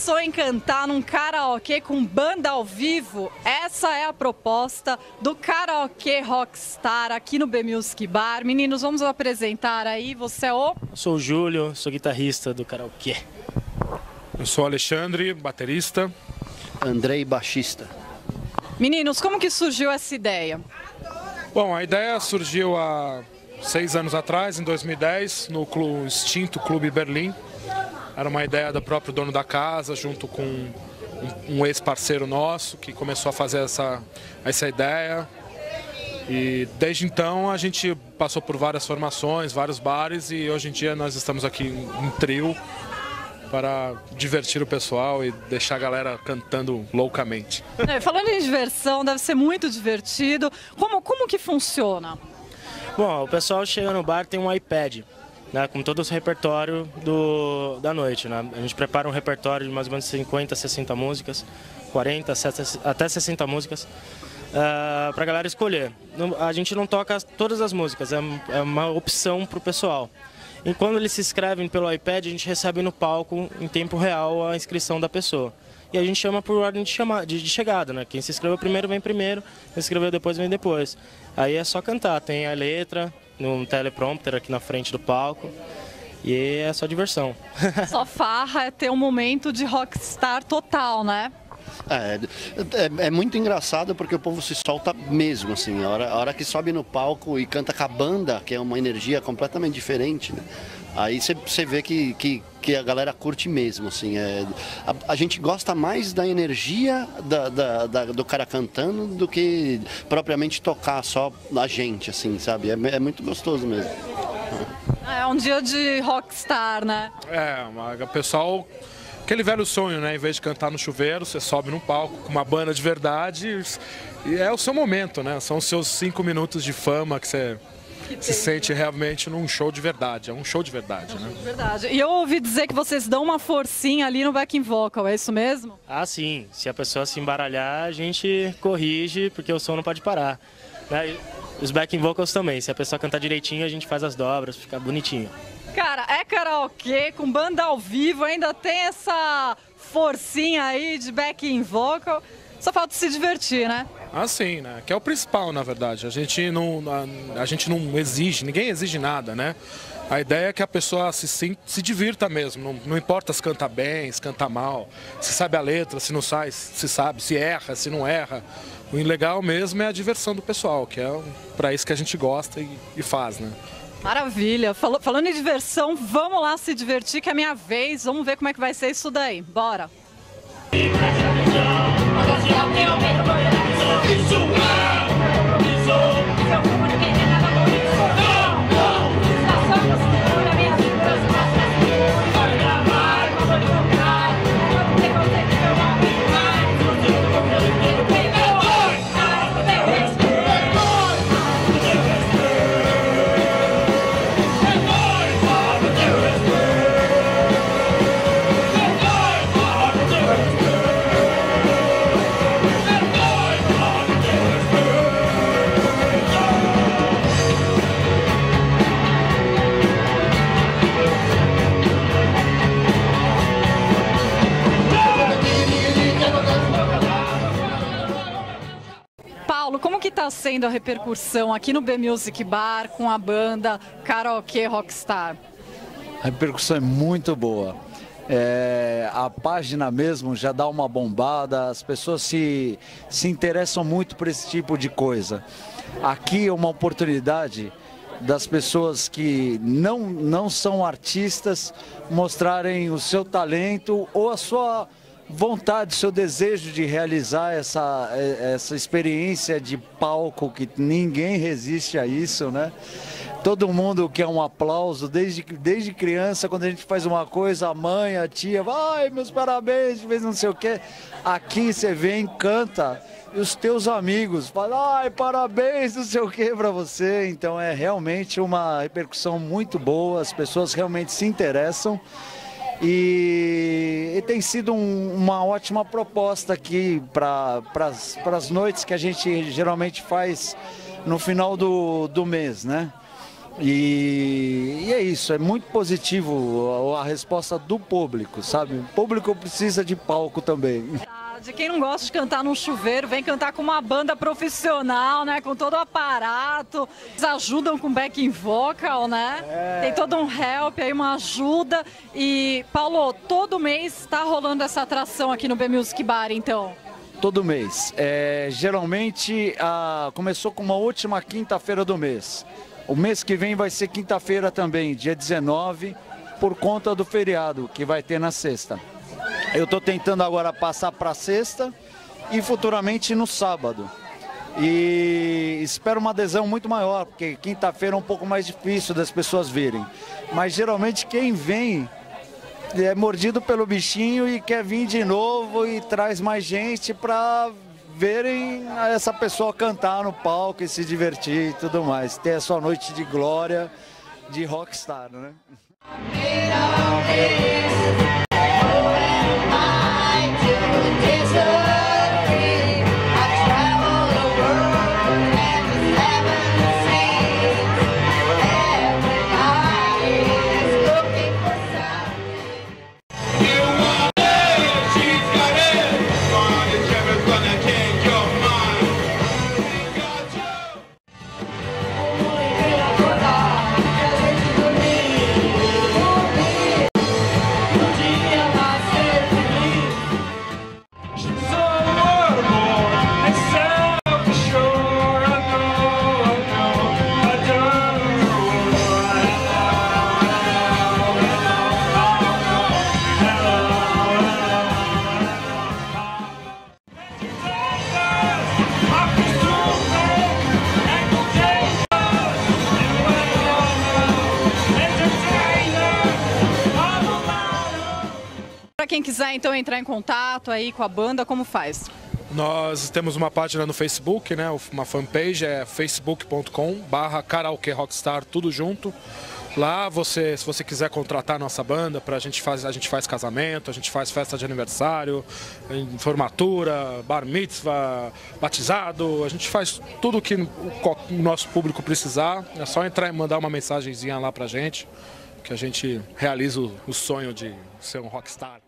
pensou em cantar num karaokê com banda ao vivo? Essa é a proposta do Karaokê Rockstar aqui no B-Music Bar. Meninos, vamos apresentar aí. Você é o? Eu sou o Júlio, sou guitarrista do karaokê. Eu sou Alexandre, baterista. Andrei, baixista. Meninos, como que surgiu essa ideia? Bom, a ideia surgiu há seis anos atrás, em 2010, no extinto Clube Berlim. Era uma ideia do próprio dono da casa, junto com um, um ex-parceiro nosso, que começou a fazer essa, essa ideia. E desde então a gente passou por várias formações, vários bares e hoje em dia nós estamos aqui em trio para divertir o pessoal e deixar a galera cantando loucamente. É, falando em diversão, deve ser muito divertido. Como, como que funciona? Bom, o pessoal chega no bar tem um iPad, né, com todo o repertório do, da noite. Né? A gente prepara um repertório de mais ou menos 50, 60 músicas, 40, até 60 músicas, uh, para a galera escolher. A gente não toca todas as músicas, é, é uma opção para o pessoal. E quando eles se inscrevem pelo iPad, a gente recebe no palco, em tempo real, a inscrição da pessoa. E a gente chama por ordem de, chama, de, de chegada, né? Quem se inscreveu primeiro vem primeiro, quem se inscreveu depois vem depois. Aí é só cantar, tem a letra no teleprompter aqui na frente do palco. E é só diversão. Só farra é ter um momento de rockstar total, né? É, é, é, muito engraçado porque o povo se solta mesmo, assim. A hora, a hora que sobe no palco e canta com a banda, que é uma energia completamente diferente, né? Aí você vê que, que, que, a galera curte mesmo, assim. É, a, a, gente gosta mais da energia da, da, da, do cara cantando do que propriamente tocar só a gente, assim, sabe? É, é muito gostoso mesmo. É um dia de rockstar, né? É, o pessoal aquele velho sonho, né? Em vez de cantar no chuveiro, você sobe num palco com uma banda de verdade e é o seu momento, né? São os seus cinco minutos de fama que você se sente realmente num show de verdade. É um show de verdade, né? Verdade. E eu ouvi dizer que vocês dão uma forcinha ali no backing vocal, é isso mesmo? Ah, sim. Se a pessoa se embaralhar, a gente corrige, porque o som não pode parar. Né? Os backing vocals também. Se a pessoa cantar direitinho, a gente faz as dobras, fica bonitinho. Cara, é karaokê com banda ao vivo, ainda tem essa forcinha aí de backing vocal. Só falta se divertir, né? Ah, sim, né? Que é o principal, na verdade. A gente não, a, a gente não exige, ninguém exige nada, né? A ideia é que a pessoa se, se, se divirta mesmo. Não, não, importa se canta bem, se canta mal, se sabe a letra, se não sai, se sabe, se erra, se não erra. O legal mesmo é a diversão do pessoal, que é para isso que a gente gosta e, e faz, né? Maravilha. falando em diversão, vamos lá se divertir, que é a minha vez. Vamos ver como é que vai ser isso daí. Bora! It's a wild está sendo a repercussão aqui no B-Music Bar com a banda Karaokê Rockstar? A repercussão é muito boa. É, a página mesmo já dá uma bombada, as pessoas se, se interessam muito por esse tipo de coisa. Aqui é uma oportunidade das pessoas que não, não são artistas mostrarem o seu talento ou a sua vontade, seu desejo de realizar essa, é, essa experiência de palco que ninguém resiste a isso, né? Todo mundo quer um aplauso, desde, desde criança, quando a gente faz uma coisa, a mãe, a tia, vai, meus parabéns, fez não sei o quê. Aqui você vem, canta, e os teus amigos falam, ai, parabéns, não sei o quê para você. Então é realmente uma repercussão muito boa, as pessoas realmente se interessam. E, e tem sido um, uma ótima proposta aqui para as noites que a gente geralmente faz no final do, do mês, né? E, e, é isso, é muito positivo a, a, resposta do público, sabe? O público precisa de palco também. Quem não gosta de cantar num chuveiro, vem cantar com uma banda profissional, né? Com todo o aparato. Eles ajudam com backing vocal, né? É. Tem todo um help aí, uma ajuda. E, Paulo, todo mês está rolando essa atração aqui no B Music Bar, então? Todo mês. É, geralmente a, começou com uma última quinta-feira do mês. O mês que vem vai ser quinta-feira também, dia 19, por conta do feriado que vai ter na sexta. Eu estou tentando agora passar para sexta e futuramente no sábado. E espero uma adesão muito maior, porque quinta-feira é um pouco mais difícil das pessoas virem. Mas geralmente quem vem é mordido pelo bichinho e quer vir de novo e traz mais gente para verem essa pessoa cantar no palco e se divertir e tudo mais. Ter a sua noite de glória de rockstar, né? Quem quiser então entrar em contato aí com a banda, como faz? Nós temos uma página no Facebook, né? Uma fanpage é facebook.com barra karaoke rockstar, tudo junto. Lá você, se você quiser contratar a nossa banda, pra gente faz, a gente faz casamento, a gente faz festa de aniversário, formatura, bar mitzvah, batizado, a gente faz tudo que o nosso público precisar. É só entrar e mandar uma mensagenzinha lá pra gente que a gente realiza o, sonho de ser um rockstar.